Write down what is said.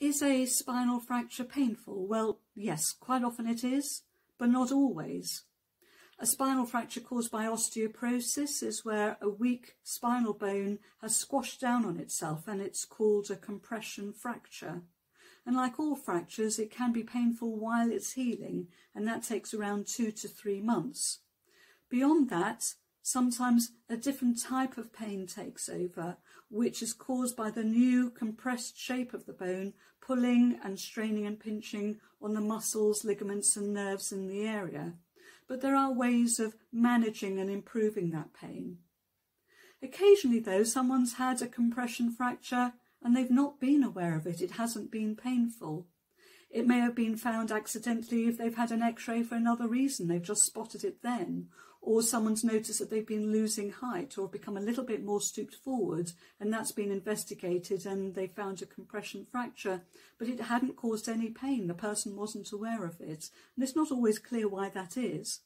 Is a spinal fracture painful? Well, yes, quite often it is, but not always. A spinal fracture caused by osteoporosis is where a weak spinal bone has squashed down on itself and it's called a compression fracture. And like all fractures, it can be painful while it's healing, and that takes around two to three months. Beyond that, sometimes a different type of pain takes over, which is caused by the new compressed shape of the bone pulling and straining and pinching on the muscles, ligaments and nerves in the area. But there are ways of managing and improving that pain. Occasionally though, someone's had a compression fracture and they've not been aware of it. It hasn't been painful. It may have been found accidentally if they've had an x-ray for another reason. They've just spotted it then. Or someone's noticed that they've been losing height or become a little bit more stooped forward and that's been investigated and they found a compression fracture. But it hadn't caused any pain. The person wasn't aware of it. And it's not always clear why that is.